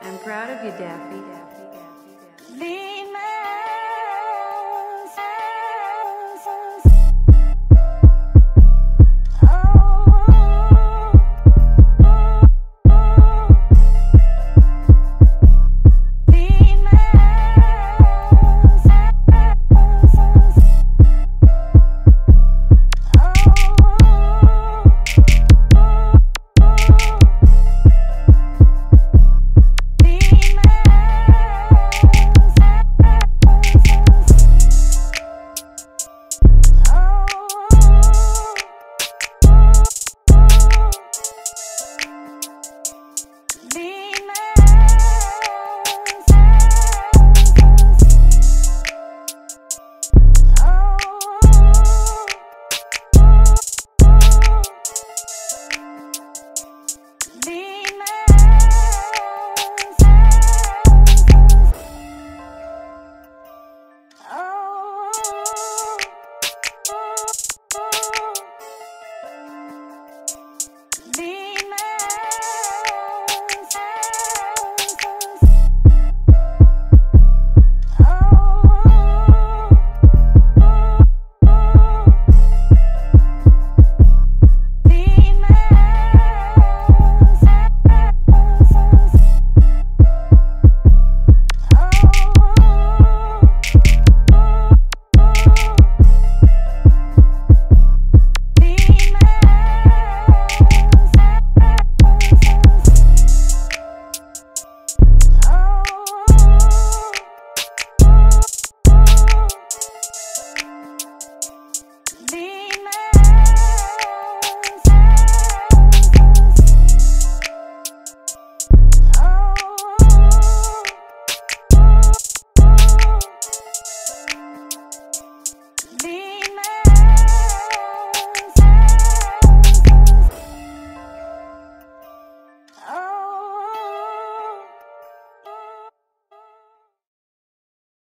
I'm proud of you, Daffy.